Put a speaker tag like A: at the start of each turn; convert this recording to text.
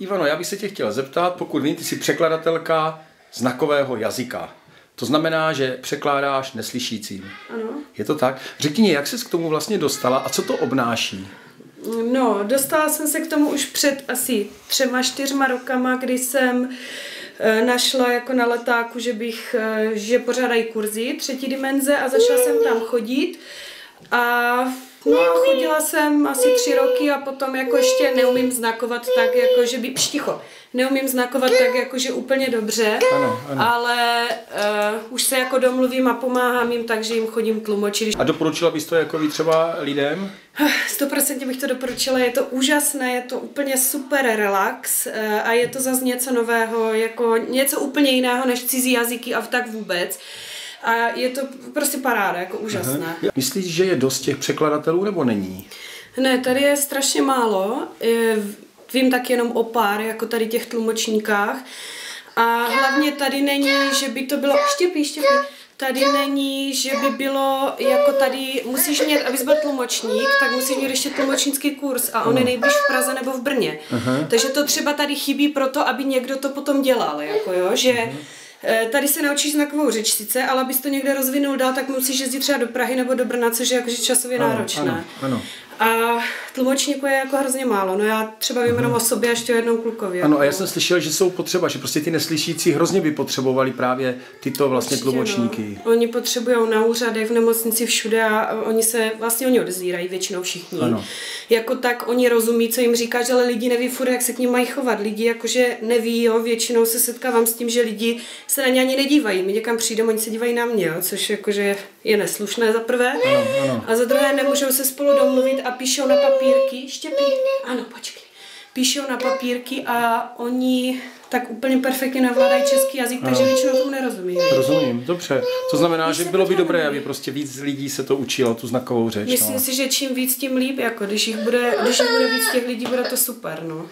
A: Ivano, já bych se tě chtěl zeptat, pokud vím, ty jsi překladatelka znakového jazyka. To znamená, že překládáš neslyšícím.
B: Ano.
A: Je to tak? Řekni mi, jak jsi k tomu vlastně dostala a co to obnáší?
B: No, dostala jsem se k tomu už před asi třema, čtyřma rokama, kdy jsem eh, našla jako na letáku, že bych, eh, že pořádají kurzy třetí dimenze a začala jsem tam chodit a chodila jsem asi tři roky a potom jako ještě neumím znakovat tak, jako že by, pšticho, neumím znakovat tak, jako že úplně dobře,
A: Ano, ano.
B: ale uh, už se jako domluvím a pomáhám jim, takže jim chodím tlumočit.
A: A doporučila bys to jako ví třeba lidem?
B: 100% bych to doporučila, je to úžasné, je to úplně super relax eh, a je to zase něco nového, jako něco úplně jiného než cizí jazyky a tak vůbec. A je to prostě paráda, jako úžasné.
A: Aha. Myslíš, že je dost těch překladatelů nebo není?
B: Ne, tady je strašně málo. Vím tak jenom o pár, jako tady těch tlumočníkách. A hlavně tady není, že by to bylo... Štěpí, štěpí. Tady není, že by bylo jako tady, musíš mít, abys byl tlumočník, tak musíš mít ještě tlumočnický kurz a on je nejblíž v Praze nebo v Brně.
A: Aha.
B: Takže to třeba tady chybí proto, aby někdo to potom dělal, jako jo, že eh, Tady se naučíš znakovou řeč sice, ale abys to někde rozvinul dál, tak musíš jezdit třeba do Prahy nebo do Brna, což je jakože časově
A: Ano,
B: náročné.
A: ano, ano.
B: A tlumočníků je jako hrozně málo. No já třeba vím jenom o sobě a ještě jednou klukovi.
A: Ano, a já
B: jako.
A: jsem slyšel, že jsou potřeba, že prostě ty neslyšící hrozně by potřebovali právě tyto vlastně
B: Určitě,
A: tlumočníky.
B: No. Oni potřebují na úřadech, v nemocnici, všude a oni se, vlastně oni odezírají většinou všichni.
A: Ano.
B: Jako tak oni rozumí, co jim říkáš, ale lidi neví furt, jak se k ním mají chovat. Lidi jakože neví, jo, většinou se setkávám s tím, že lidi se na ně ani nedívají. My někam přijdeme, oni se dívají na mě, jo, což jakože je neslušné za prvé.
A: Ano, ano.
B: A za druhé nemůžou se spolu domluvit a píšou na papírky, štěpí, ano, počkej, píšou na papírky a oni tak úplně perfektně navládají český jazyk, takže většinou tomu nerozumí.
A: Rozumím, dobře. To znamená, že bylo by dobré, aby prostě víc lidí se to učilo, tu znakovou řeč.
B: Myslím
A: no.
B: si, že čím víc, tím líp, jako když jich bude, když jich bude víc těch lidí, bude to super, no.